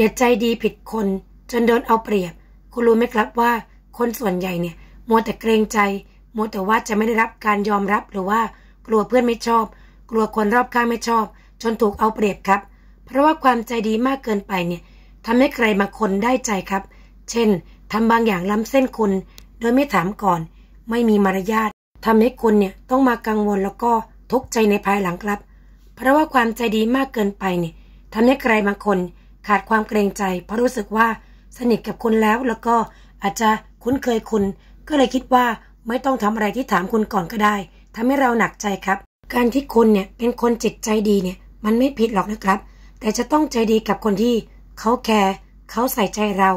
อย่าใจดีผิดคน จนโดนเอาเปรียบ คุณรู้ไหมครับว่าคนส่วนใหญ่เนี่ย มัวแต่เกรงใจ มัวแต่ว่าจะไม่ได้รับการยอมรับหรือว่า กลัวเพื่อนไม่ชอบ กลัวคนรอบข้างไม่ชอบ จนถูกเอาเปรียบครับ เพราะว่าความใจดีมากเกินไปเนี่ยทำให้ใครบางคนได้ใจครับ เช่นทำบางอย่างล้ำเส้นคุณ โดยไม่ถามก่อน ไม่มีมารยาททำให้คุณเนี่ยต้องมากังวลแล้วก็ทุกข์ใจในภายหลังครับ เพราะว่าความใจดีมากเกินไปเนี่ยทำให้ใครบางคน ขาดความเกรงใจ เพราะรู้สึกว่าสนิทกับคุณแล้วแล้วก็อาจจะคุ้นเคยคุณ ก็เลยคิดว่าไม่ต้องทำอะไรที่ถามคุณก่อนก็ได้ทำให้เราหนักใจครับ การที่คุณเนี่ยเป็นคนจิตใจดีเนี่ยมันไม่ผิดหรอกนะครับ แต่จะต้องใจดีกับคนที่เขาแคร์เขาใส่ใจเรา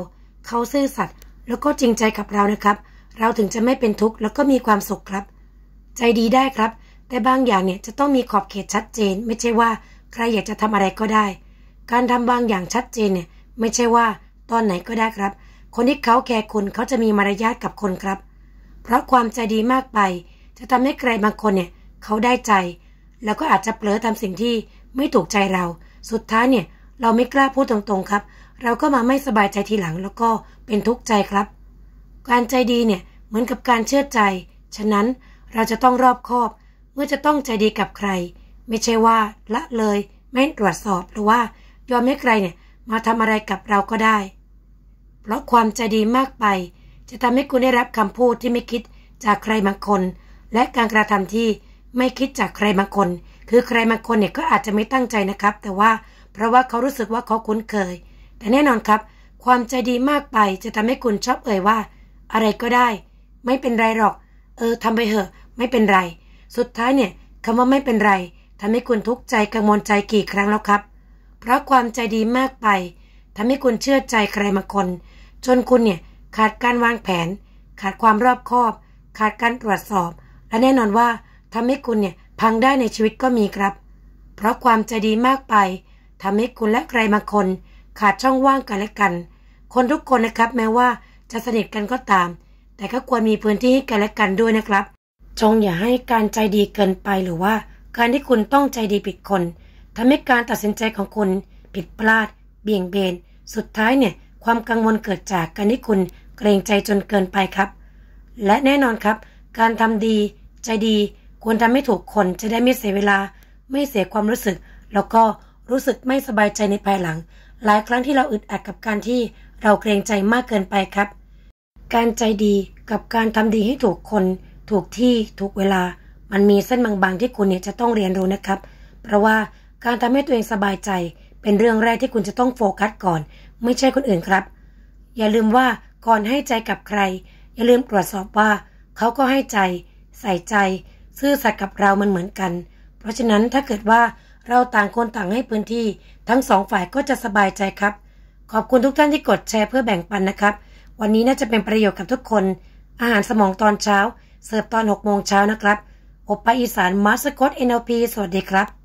เขาซื่อสัตย์แล้วก็จริงใจกับเรานะครับ เราถึงจะไม่เป็นทุกข์แล้วก็มีความสุขครับ ใจดีได้ครับ แต่บางอย่างเนี่ยจะต้องมีขอบเขตชัดเจน ไม่ใช่ว่าใครอยากจะทำอะไรก็ได้ การทำบางอย่างชัดเจนเนี่ย ไม่ใช่ว่าตอนไหนก็ได้ครับ คนที่เขาแคร์คุณเขาจะมีมารยาทกับคนครับ เพราะความใจดีมากไป จะทำให้ใครบางคนเนี่ยเขาได้ใจ แล้วก็อาจจะเผลอทำสิ่งที่ไม่ถูกใจเรา สุดท้ายเนี่ยเราไม่กล้าพูดตรงๆครับ เราก็มาไม่สบายใจทีหลังแล้วก็เป็นทุกข์ใจครับ การใจดีเนี่ยเหมือนกับการเชื่อใจ ฉะนั้นเราจะต้องรอบคอบ เมื่อจะต้องใจดีกับใคร ไม่ใช่ว่าละเลย ไม่ตรวจสอบหรือว่า ยอมให้ใครเนี่ยมาทำอะไรกับเราก็ได้ เพราะความใจดีมากไป จะทำให้คุณได้รับคำพูดที่ไม่คิดจากใครบางคน และการกระทำที่ไม่คิดจากใครบางคน คือใครบางคนเนี่ยก็อาจจะไม่ตั้งใจนะครับ แต่ว่าเพราะว่าเขารู้สึกว่าเขาคุ้นเคย แต่แน่นอนครับ ความใจดีมากไปจะทำให้คุณชอบเอ่ยว่า อะไรก็ได้ ไม่เป็นไรหรอก เออทำไปเถอะ ไม่เป็นไร สุดท้ายเนี่ยคำว่าไม่เป็นไรทำให้คุณทุกข์ใจกังวลใจกี่ครั้งแล้วครับ เพราะความใจดีมากไปทำให้คุณเชื่อใจใครมาคน จนคุณเนี่ยขาดการวางแผน ขาดความรอบคอบ ขาดการตรวจสอบ และแน่นอนว่าทำให้คุณเนี่ยพังได้ในชีวิตก็มีครับ เพราะความใจดีมากไปทำให้คุณและใครบางคน ขาดช่องว่างกันและกัน คนทุกคนนะครับแม้ว่าจะสนิทกันก็ตาม แต่ก็ควรมีพื้นที่ให้กันและกันด้วยนะครับ จงอย่าให้การใจดีเกินไปหรือว่า การที่คุณต้องใจดีผิดคน ทำให้การตัดสินใจของคุณผิดพลาด เบี่ยงเบน สุดท้ายเนี่ย ความกังวลเกิดจากการที่คุณเกรงใจจนเกินไปครับ และแน่นอนครับ การทำดี ใจดี ควรทำให้ถูกคนจะได้ไม่เสียเวลา ไม่เสียความรู้สึก แล้วก็รู้สึกไม่สบายใจในภายหลัง หลายครั้งที่เราอึดอัดกับการที่เราเกรงใจมากเกินไปครับ การใจดีกับการทำดีให้ถูกคน ถูกที่ถูกเวลา มันมีเส้นบางๆที่คุณเนี่ยจะต้องเรียนรู้นะครับ เพราะว่า การทำให้ตัวเองสบายใจ เป็นเรื่องแรกที่คุณจะต้องโฟกัสก่อน ไม่ใช่คนอื่นครับ อย่าลืมว่าก่อนให้ใจกับใคร อย่าลืมตรวจสอบว่า เขาก็ให้ใจ ใส่ใจ ซื่อสัตย์กับเรามันเหมือนกัน เพราะฉะนั้นถ้าเกิดว่าเราต่างคนต่างให้พื้นที่ ทั้งสองฝ่ายก็จะสบายใจครับ ขอบคุณทุกท่านที่กดแชร์เพื่อแบ่งปันนะครับ วันนี้น่าจะเป็นประโยชน์กับทุกคน อาหารสมองตอนเช้า เสิร์ฟตอน6โมงเช้านะครับอบไปอีสานมาสกอต NLP สวัสดีครับ